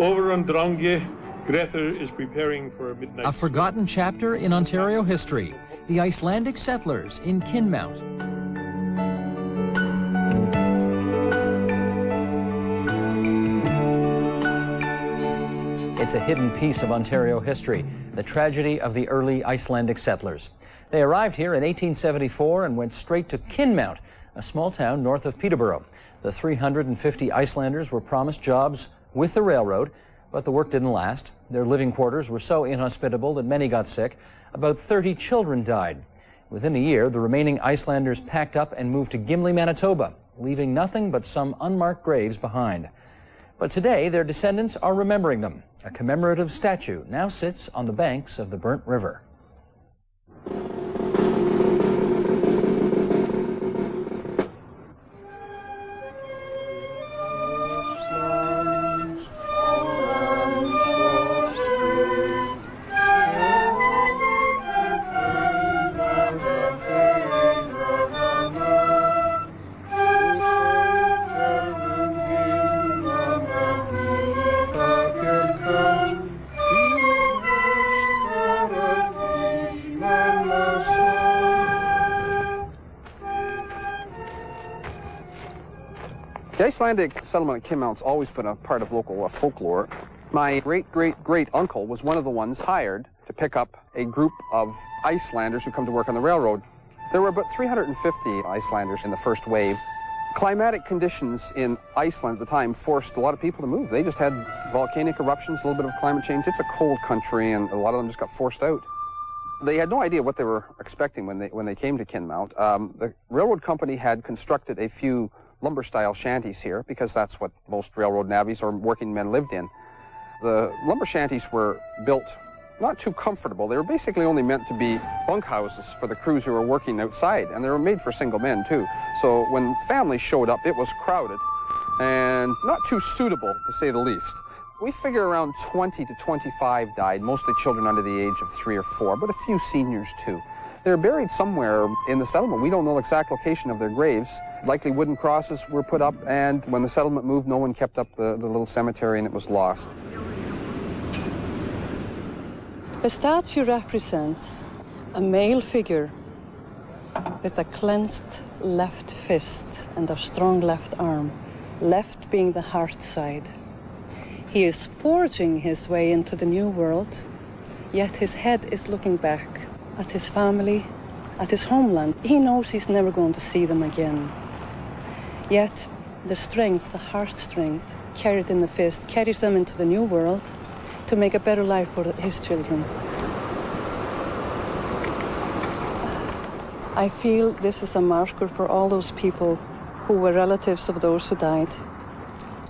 Over on Drangey, Grettir is preparing for a midnight. A forgotten chapter in Ontario history the Icelandic settlers in Kinmount. It's a hidden piece of Ontario history, the tragedy of the early Icelandic settlers. They arrived here in 1874 and went straight to Kinmount, a small town north of Peterborough. The 350 Icelanders were promised jobs with the railroad, but the work didn't last. Their living quarters were so inhospitable that many got sick. About 30 children died. Within a year, the remaining Icelanders packed up and moved to Gimli, Manitoba, leaving nothing but some unmarked graves behind. But today, their descendants are remembering them. A commemorative statue now sits on the banks of the Burnt River. Icelandic settlement at Kinmount's always been a part of local uh, folklore. My great-great-great-uncle was one of the ones hired to pick up a group of Icelanders who come to work on the railroad. There were about 350 Icelanders in the first wave. Climatic conditions in Iceland at the time forced a lot of people to move. They just had volcanic eruptions, a little bit of climate change. It's a cold country, and a lot of them just got forced out. They had no idea what they were expecting when they, when they came to Kinmount. Um, the railroad company had constructed a few lumber style shanties here because that's what most railroad navvies or working men lived in. The lumber shanties were built not too comfortable. They were basically only meant to be bunkhouses for the crews who were working outside, and they were made for single men too. So when families showed up, it was crowded and not too suitable to say the least. We figure around 20 to 25 died, mostly children under the age of three or four, but a few seniors too. They're buried somewhere in the settlement. We don't know the exact location of their graves. Likely wooden crosses were put up, and when the settlement moved, no one kept up the, the little cemetery and it was lost. The statue represents a male figure with a clenched left fist and a strong left arm, left being the heart side. He is forging his way into the new world, yet his head is looking back at his family, at his homeland. He knows he's never going to see them again. Yet the strength, the heart strength, carried in the fist, carries them into the new world to make a better life for his children. I feel this is a marker for all those people who were relatives of those who died.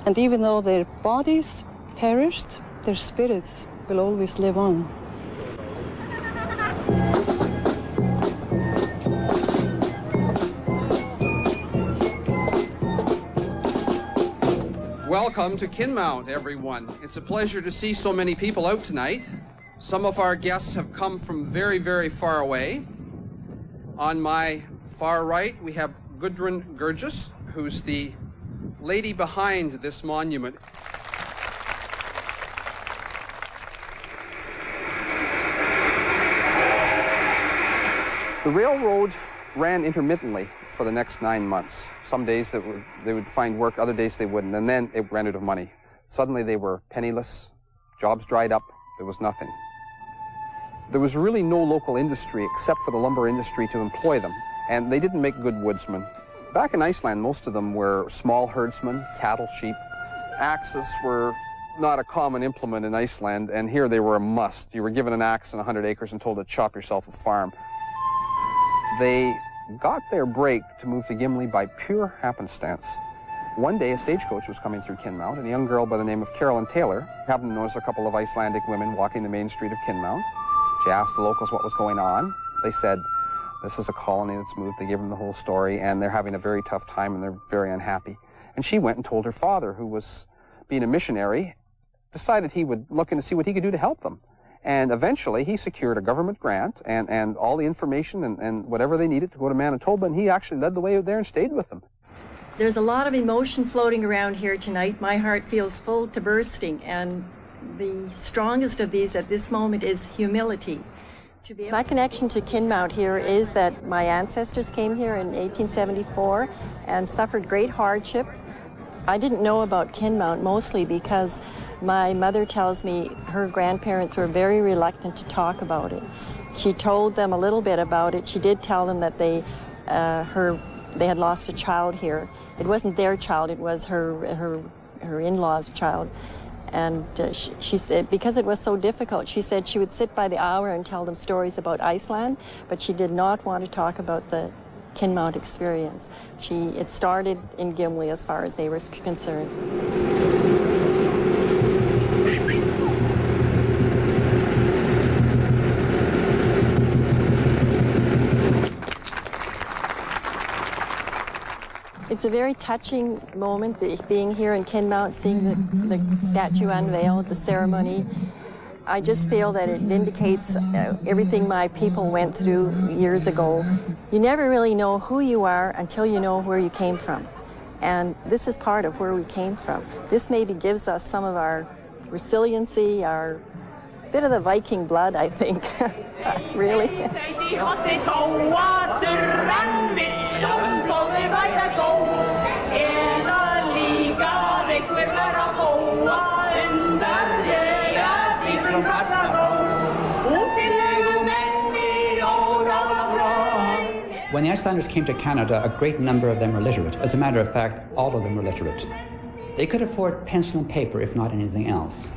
And even though their bodies perished, their spirits will always live on. Welcome to Kinmount, everyone. It's a pleasure to see so many people out tonight. Some of our guests have come from very, very far away. On my far right, we have Gudrun Girgis, who's the lady behind this monument. The railroad ran intermittently for the next nine months. Some days would, they would find work, other days they wouldn't, and then it ran out of money. Suddenly they were penniless, jobs dried up, there was nothing. There was really no local industry except for the lumber industry to employ them, and they didn't make good woodsmen. Back in Iceland, most of them were small herdsmen, cattle, sheep. Axes were not a common implement in Iceland, and here they were a must. You were given an axe and 100 acres and told to chop yourself a farm. They got their break to move to Gimli by pure happenstance. One day, a stagecoach was coming through Kinmount, and a young girl by the name of Carolyn Taylor happened to notice a couple of Icelandic women walking the main street of Kinmount. She asked the locals what was going on. They said, this is a colony that's moved. They gave them the whole story, and they're having a very tough time, and they're very unhappy. And she went and told her father, who was being a missionary, decided he would look in to see what he could do to help them. And eventually he secured a government grant and, and all the information and, and whatever they needed to go to Manitoba, and he actually led the way out there and stayed with them. There's a lot of emotion floating around here tonight. My heart feels full to bursting, and the strongest of these at this moment is humility. My connection to Kinmount here is that my ancestors came here in 1874 and suffered great hardship. I didn't know about Kinmount mostly because my mother tells me her grandparents were very reluctant to talk about it. She told them a little bit about it. She did tell them that they, uh, her, they had lost a child here. It wasn't their child; it was her, her, her in-laws' child. And uh, she, she, said, because it was so difficult, she said she would sit by the hour and tell them stories about Iceland, but she did not want to talk about the Kinmount experience. She, it started in Gimli as far as they were concerned. It's a very touching moment, being here in Kinmount, seeing the, the statue unveiled, the ceremony. I just feel that it vindicates uh, everything my people went through years ago. You never really know who you are until you know where you came from. And this is part of where we came from. This maybe gives us some of our resiliency, our bit of the Viking blood, I think. really. When the Icelanders came to Canada, a great number of them were literate. As a matter of fact, all of them were literate. They could afford pencil and paper, if not anything else.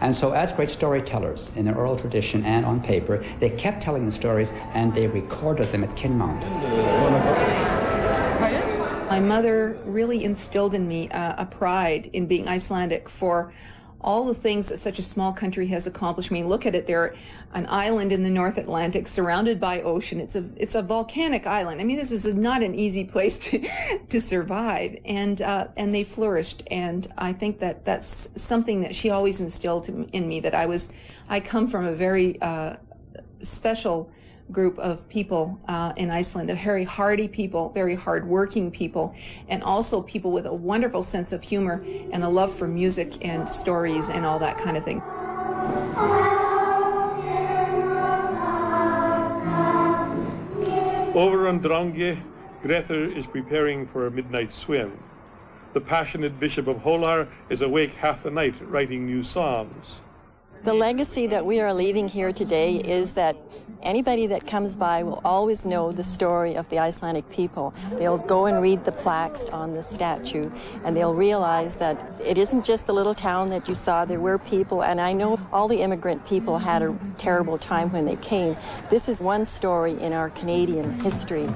And so, as great storytellers in their oral tradition and on paper, they kept telling the stories and they recorded them at Kinmount. My mother really instilled in me uh, a pride in being Icelandic for all the things that such a small country has accomplished. I mean, look at it. They're an island in the North Atlantic surrounded by ocean. It's a, it's a volcanic island. I mean, this is not an easy place to, to survive. And, uh, and they flourished. And I think that that's something that she always instilled in me that I was, I come from a very, uh, special group of people uh, in Iceland, of very hardy people, very hardworking people, and also people with a wonderful sense of humor and a love for music and stories and all that kind of thing. Over on Drangey, Grettir is preparing for a midnight swim. The passionate Bishop of Holar is awake half the night writing new psalms. The legacy that we are leaving here today is that anybody that comes by will always know the story of the Icelandic people. They'll go and read the plaques on the statue and they'll realize that it isn't just the little town that you saw. There were people, and I know all the immigrant people had a terrible time when they came. This is one story in our Canadian history.